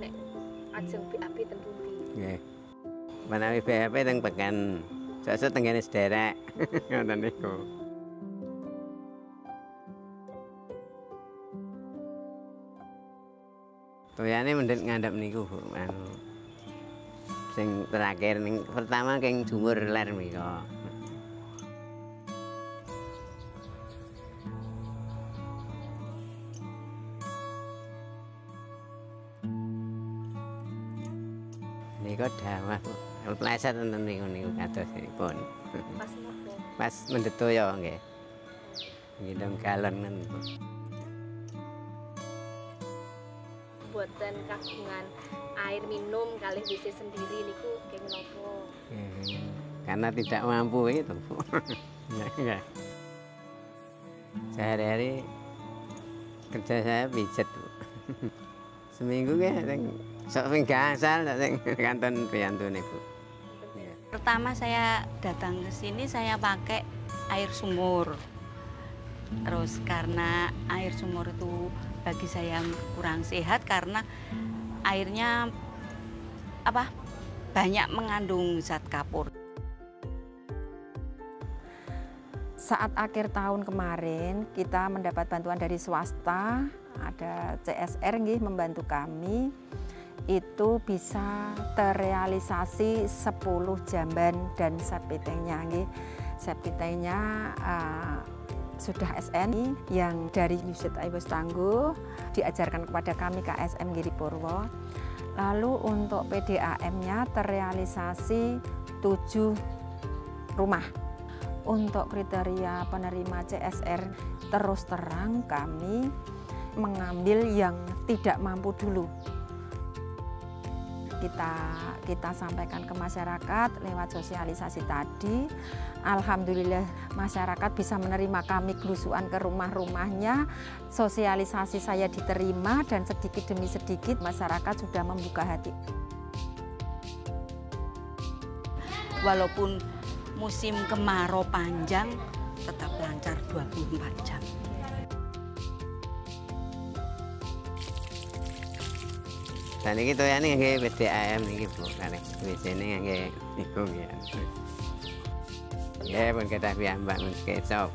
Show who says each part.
Speaker 1: nek ajeng BAP ten pundi nggih menawi BAP teng peken sesuk tengene sederek ngoten niku Tuyane mendhet ngandhap niku, Bu. Anu. Sing terakhir ning pertama keng jumur ler mriko. Nika dawah pleset enten niku niku kadosipun.
Speaker 2: Pas nopo?
Speaker 1: Pas mendhet toya nggih. Ngidam galon niku.
Speaker 2: Buatan kagungan air minum kali WC sendiri niku keng nopo?
Speaker 1: Eh, Karena tidak mampu itu. Bu. Ya, ya. Sehari-hari kerja saya pijet, Bu. Seminggu ya sing sok sing gangsal sok sing kanton priyantune, Bu. Ya.
Speaker 3: Pertama saya datang ke sini saya pakai air sumur. Terus karena air sumur itu bagi saya kurang sehat karena airnya apa? banyak mengandung zat kapur.
Speaker 4: Saat akhir tahun kemarin kita mendapat bantuan dari swasta, ada CSR nggih membantu kami itu bisa terrealisasi 10 jamban dan sepitengnya nggih. Sepitengnya uh, sudah SN yang dari Yusit Aibos Tangguh diajarkan kepada kami KSM Giri Purwo. Lalu untuk PDAM-nya terrealisasi 7 rumah untuk kriteria penerima CSR terus terang kami mengambil yang tidak mampu dulu. Kita kita sampaikan ke masyarakat lewat sosialisasi tadi. Alhamdulillah masyarakat bisa menerima kami kelusuan ke rumah-rumahnya. Sosialisasi saya diterima dan sedikit demi sedikit masyarakat sudah membuka hati.
Speaker 3: Walaupun musim kemarau panjang tetap lancar 24 jam.
Speaker 1: Dan iki toyane nggih PDAM niki Bu, kalih WC-ne nggih niku nggih. Ya pun kedah piyambak mun kecap.